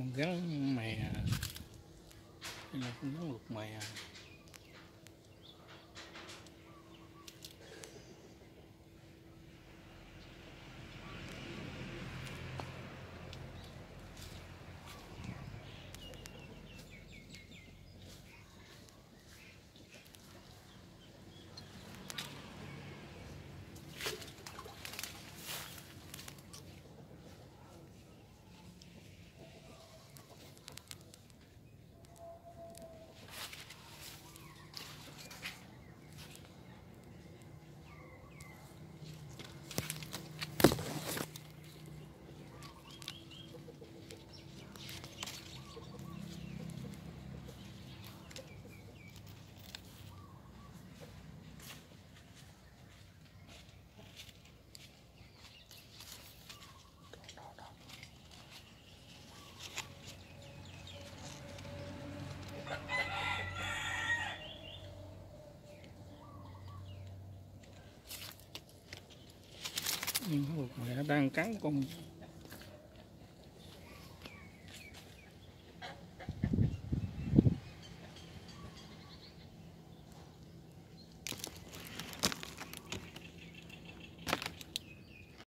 con gắn mè đây là con gắn lục mè con lục đang cắn con